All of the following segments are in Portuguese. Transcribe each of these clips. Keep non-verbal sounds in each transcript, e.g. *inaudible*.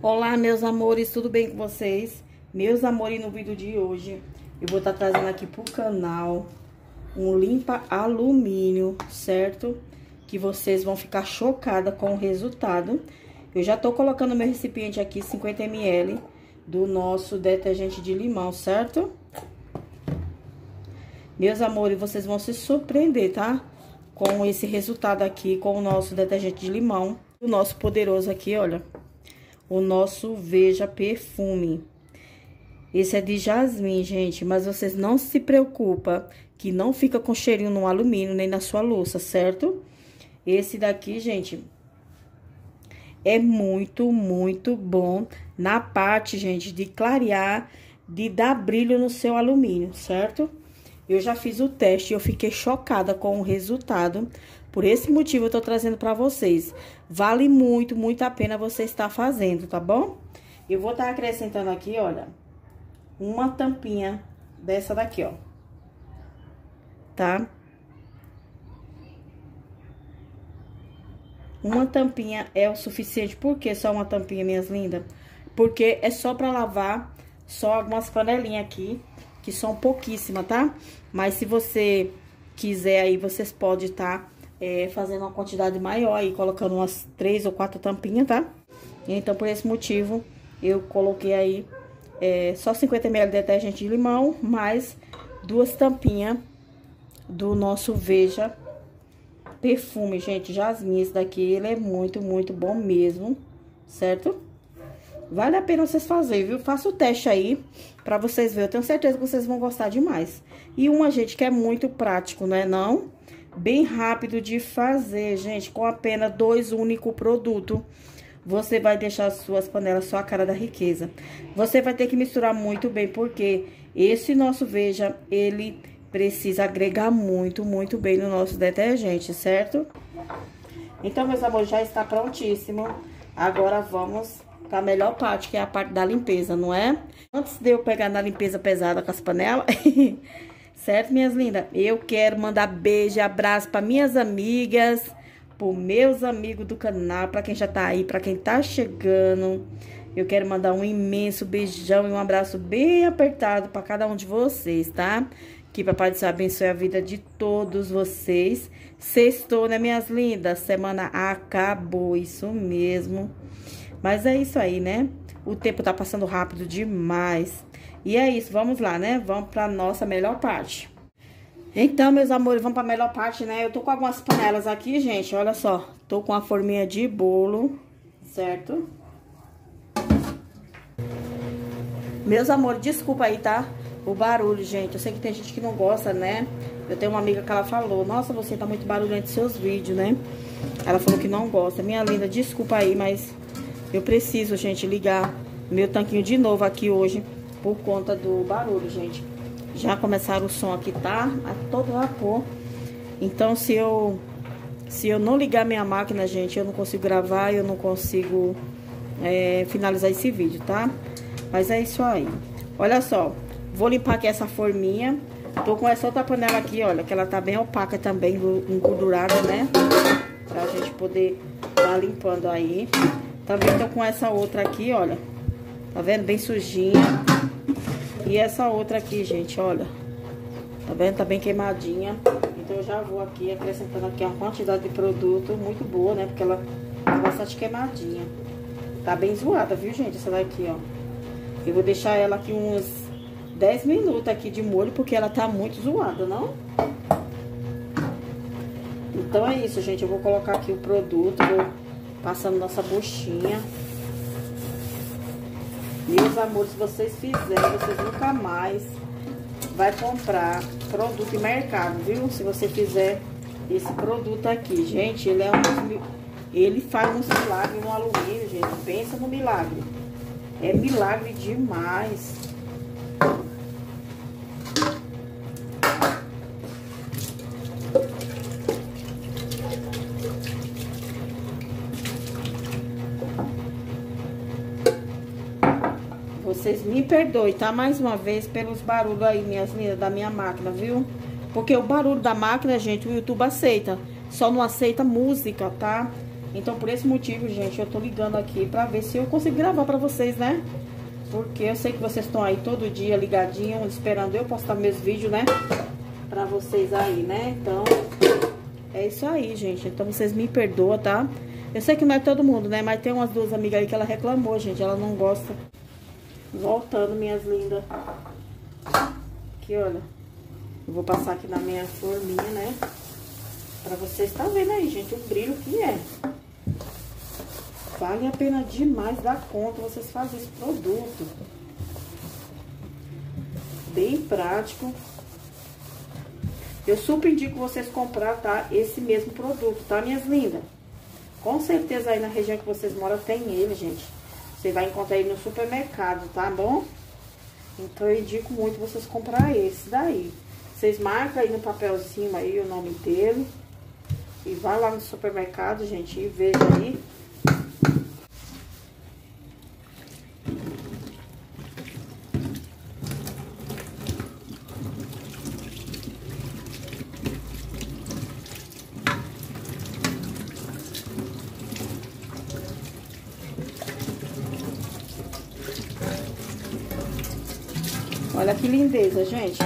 Olá, meus amores, tudo bem com vocês? Meus amores, no vídeo de hoje, eu vou estar tá trazendo aqui pro canal um limpa alumínio, certo? Que vocês vão ficar chocada com o resultado. Eu já tô colocando meu recipiente aqui, 50 ml, do nosso detergente de limão, certo? Meus amores, vocês vão se surpreender, tá? Com esse resultado aqui, com o nosso detergente de limão. O nosso poderoso aqui, olha o nosso Veja Perfume. Esse é de jasmim, gente, mas vocês não se preocupam que não fica com cheirinho no alumínio nem na sua louça, certo? Esse daqui, gente, é muito, muito bom na parte, gente, de clarear, de dar brilho no seu alumínio, certo? Eu já fiz o teste e eu fiquei chocada com o resultado. Por esse motivo eu tô trazendo para vocês. Vale muito, muito a pena você estar fazendo, tá bom? Eu vou estar tá acrescentando aqui, olha, uma tampinha dessa daqui, ó. Tá? Uma tampinha é o suficiente. Por que só uma tampinha, minhas lindas? Porque é só pra lavar só algumas panelinhas aqui, que são pouquíssimas, tá? Mas se você quiser aí, vocês podem estar... Tá é, fazendo uma quantidade maior e colocando umas três ou quatro tampinhas, tá? Então, por esse motivo, eu coloquei aí é, só 50 ml de detergente de limão, mais duas tampinhas do nosso Veja perfume, gente, jasmim. Esse daqui, ele é muito, muito bom mesmo, certo? Vale a pena vocês fazerem, viu? Faça o teste aí pra vocês verem. Eu tenho certeza que vocês vão gostar demais. E uma, gente, que é muito prático, não é não? bem rápido de fazer, gente, com apenas dois únicos produtos. Você vai deixar suas panelas só a cara da riqueza. Você vai ter que misturar muito bem, porque esse nosso, veja, ele precisa agregar muito, muito bem no nosso detergente, certo? Então, meus amores, já está prontíssimo. Agora vamos para a melhor parte, que é a parte da limpeza, não é? Antes de eu pegar na limpeza pesada com as panelas... *laughs* Certo, minhas lindas? Eu quero mandar beijo, abraço para minhas amigas, para meus amigos do canal, para quem já tá aí, para quem tá chegando. Eu quero mandar um imenso beijão e um abraço bem apertado para cada um de vocês, tá? Que Papai do Céu abençoe a vida de todos vocês. Sextou, né, minhas lindas? Semana acabou, isso mesmo. Mas é isso aí, né? O tempo tá passando rápido demais. E é isso, vamos lá, né? Vamos pra nossa melhor parte. Então, meus amores, vamos pra melhor parte, né? Eu tô com algumas panelas aqui, gente, olha só. Tô com a forminha de bolo, certo? Meus amores, desculpa aí, tá? O barulho, gente. Eu sei que tem gente que não gosta, né? Eu tenho uma amiga que ela falou, nossa, você tá muito barulhento seus vídeos, né? Ela falou que não gosta. Minha linda, desculpa aí, mas eu preciso, gente, ligar meu tanquinho de novo aqui hoje por conta do barulho, gente. Já começaram o som aqui, tá? A todo vapor. Então, se eu se eu não ligar minha máquina, gente, eu não consigo gravar, eu não consigo é, finalizar esse vídeo, tá? Mas é isso aí. Olha só, vou limpar aqui essa forminha. Tô com essa outra panela aqui, olha, que ela tá bem opaca também, engordurada, né? Pra gente poder tá limpando aí. Também tô com essa outra aqui, olha. Tá vendo? Bem sujinha. E essa outra aqui, gente, olha. Tá vendo? Tá bem queimadinha. Então eu já vou aqui acrescentando aqui uma quantidade de produto muito boa, né? Porque ela tá bastante queimadinha. Tá bem zoada, viu, gente? Essa daqui, ó. Eu vou deixar ela aqui uns 10 minutos aqui de molho, porque ela tá muito zoada, não? Então é isso, gente. Eu vou colocar aqui o produto, vou passando nossa buchinha. Meus amores, se vocês fizerem, vocês nunca mais vai comprar produto em mercado, viu? Se você fizer esse produto aqui, gente, ele é um ele faz um milagre no alumínio, gente. Pensa no milagre. É milagre demais. Vocês me perdoem, tá? Mais uma vez pelos barulhos aí, minhas lindas, da minha máquina, viu? Porque o barulho da máquina, gente, o YouTube aceita. Só não aceita música, tá? Então, por esse motivo, gente, eu tô ligando aqui pra ver se eu consigo gravar pra vocês, né? Porque eu sei que vocês estão aí todo dia ligadinho, esperando eu postar meus vídeos, né? Pra vocês aí, né? Então, é isso aí, gente. Então, vocês me perdoam, tá? Eu sei que não é todo mundo, né? Mas tem umas duas amigas aí que ela reclamou, gente. Ela não gosta. Voltando, minhas lindas. Aqui, olha. Eu vou passar aqui na minha forminha, né? Pra vocês tá vendo aí, gente, o brilho que é. Vale a pena demais dar conta vocês fazerem esse produto. Bem prático. Eu super indico vocês comprar, tá? Esse mesmo produto, tá, minhas lindas? Com certeza aí na região que vocês moram tem ele, gente. Você vai encontrar ele no supermercado, tá bom? Então eu indico muito vocês comprar esse daí. Vocês marcam aí no papelzinho aí o nome dele. E vai lá no supermercado, gente, e veja aí Olha que lindeza, gente.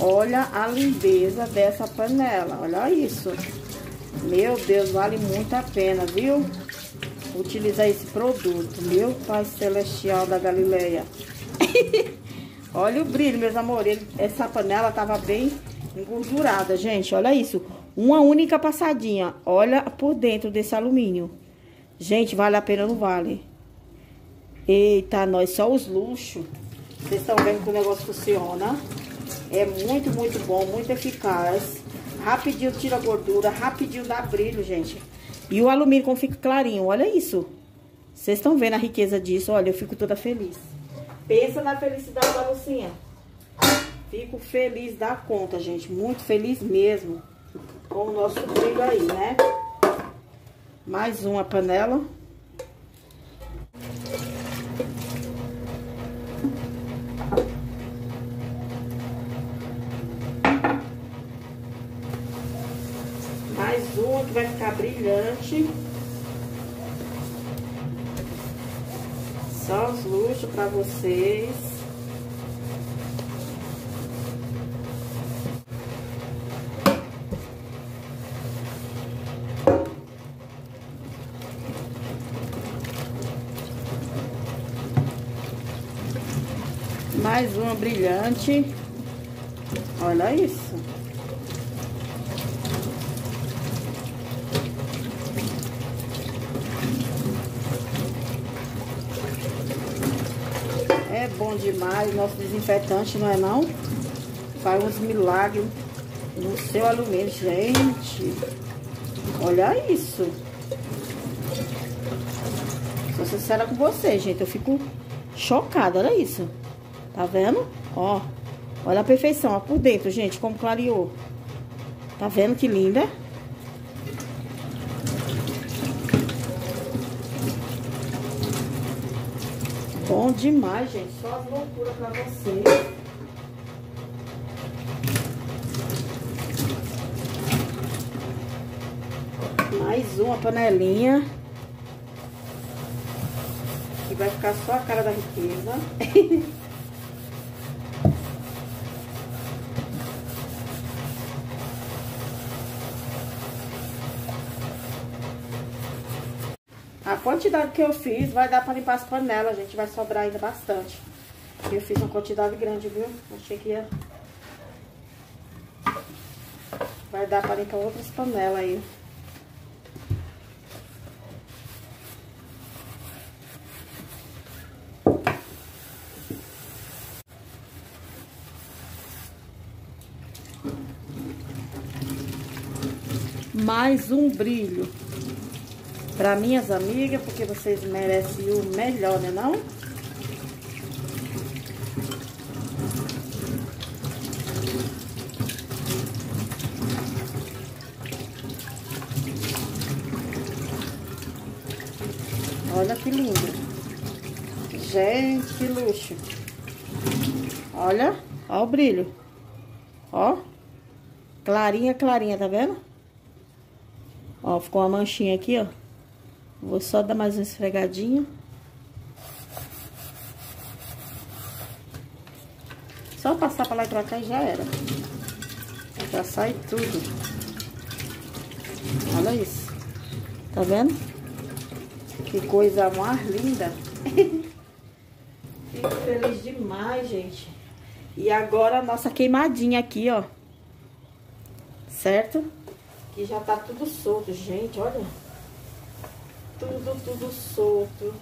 Olha a lindeza dessa panela. Olha isso. Meu Deus, vale muito a pena, viu? Utilizar esse produto. Meu Pai Celestial da Galileia. *laughs* olha o brilho, meus amores. essa panela tava bem engordurada, gente. Olha isso. Uma única passadinha. Olha por dentro desse alumínio. Gente, vale a pena ou não vale? Eita, nós só os luxos. Vocês estão vendo que o negócio funciona. É muito, muito bom, muito eficaz. Rapidinho tira gordura, rapidinho dá brilho, gente. E o alumínio como fica clarinho, olha isso. Vocês estão vendo a riqueza disso, olha, eu fico toda feliz. Pensa na felicidade da Lucinha. Fico feliz da conta, gente. Muito feliz mesmo. Com o nosso brilho aí, né? Mais uma panela. Que vai ficar brilhante. Só os luxos pra vocês. Mais uma brilhante. Olha isso. Bom demais. Nosso desinfetante, não é não? Faz uns milagres no seu alumínio. Gente, olha isso. Sou sincera com você, gente. Eu fico chocada, olha isso. Tá vendo? Ó, olha a perfeição, ó, por dentro, gente, como clareou. Tá vendo que linda? Bom demais, gente. Só as loucuras pra vocês. Mais uma panelinha. Que vai ficar só a cara da riqueza. *laughs* quantidade que eu fiz vai dar pra limpar as panelas, gente. Vai sobrar ainda bastante. Eu fiz uma quantidade grande, viu? Achei que ia... Vai dar pra limpar outras panelas aí. Mais um brilho para minhas amigas, porque vocês merecem o melhor, né não? Olha que lindo. Gente, que luxo. Olha, ó o brilho. Ó. Clarinha, clarinha, tá vendo? Ó, ficou uma manchinha aqui, ó. Vou só dar mais uma esfregadinha. Só passar pra lá e pra cá e já era. Já sai tudo. Olha isso. Tá vendo? Que coisa mais linda. *laughs* Fico feliz demais, gente. E agora a nossa queimadinha aqui, ó. Certo? Que já tá tudo solto, gente, olha. Tudo, tudo solto.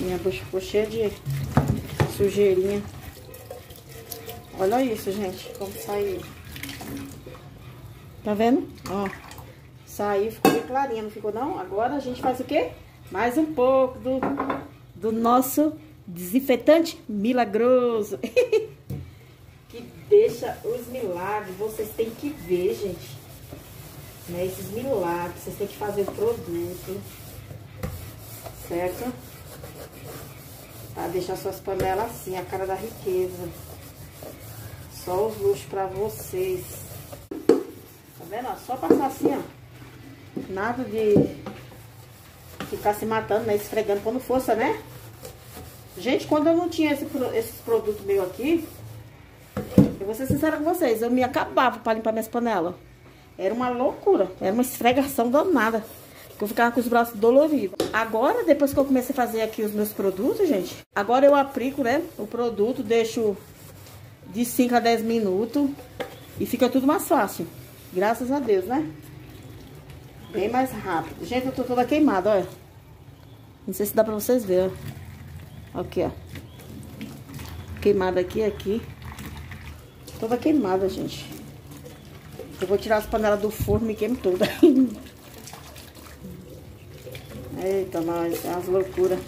Minha bucha ficou cheia de sujeirinha. Olha isso, gente, como saiu. Tá vendo? Ó, saiu, ficou bem clarinha, não ficou não? Agora a gente faz o quê? Mais um pouco do, do nosso desinfetante milagroso. *laughs* que deixa os milagres. Vocês têm que ver, gente. Né? Esses milagres. Vocês têm que fazer o produto. Certo? Pra deixar suas panelas assim, a cara da riqueza. Só os luxos pra vocês. Tá vendo? Só passar assim, ó. Nada de ficar se matando, né? Esfregando quando força, né? Gente, quando eu não tinha esse, esses produtos meus aqui, eu vou ser sincera com vocês, eu me acabava pra limpar minhas panelas. Era uma loucura, era uma esfregação danada. Eu ficava com os braços doloridos. Agora, depois que eu comecei a fazer aqui os meus produtos, gente, agora eu aplico, né, o produto, deixo de 5 a 10 minutos e fica tudo mais fácil. Graças a Deus, né? Bem mais rápido. Gente, eu tô toda queimada, olha. Não sei se dá pra vocês verem. Aqui, ó. Queimada aqui, aqui. Toda queimada, gente. Eu vou tirar as panelas do forno e queimo toda. *laughs* Eita, nós, é umas loucuras.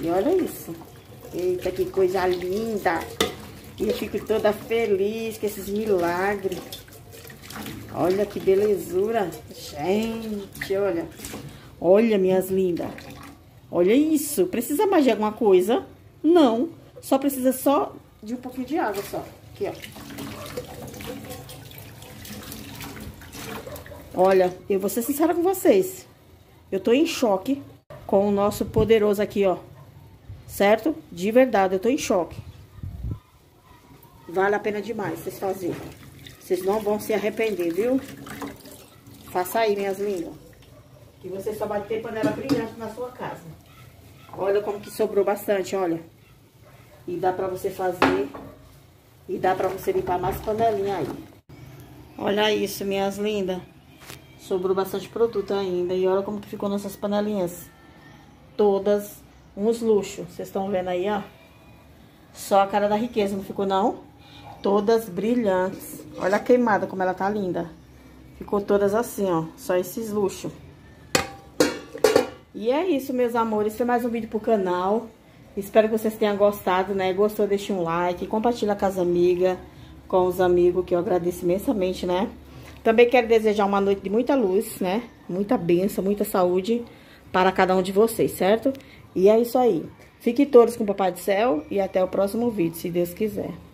E olha isso. Eita, que coisa linda. E eu fico toda feliz com esses milagres. Olha que belezura. Gente, olha. Olha, minhas lindas. Olha isso. Precisa mais de alguma coisa? Não. Só precisa só de um pouquinho de água só. Aqui, ó. Olha, eu vou ser sincera com vocês. Eu tô em choque com o nosso poderoso aqui, ó. Certo? De verdade, eu tô em choque. Vale a pena demais vocês fazerem. Vocês não vão se arrepender, viu? Faça aí, minhas lindas. Que você só vai ter panela brilhante na sua casa. Olha como que sobrou bastante, olha. E dá pra você fazer. E dá pra você limpar mais panelinha aí. Olha isso, minhas lindas. Sobrou bastante produto ainda. E olha como que ficou nossas panelinhas. Todas uns luxos. Vocês estão vendo aí, ó. Só a cara da riqueza, não ficou não? Todas brilhantes. Olha a queimada como ela tá linda. Ficou todas assim, ó. Só esses luxos. E é isso, meus amores. Foi mais um vídeo pro canal. Espero que vocês tenham gostado, né? Gostou, deixe um like. Compartilha com as amigas, com os amigos, que eu agradeço imensamente, né? Também quero desejar uma noite de muita luz, né? Muita bênção, muita saúde para cada um de vocês, certo? E é isso aí. Fiquem todos com o Papai do Céu e até o próximo vídeo, se Deus quiser.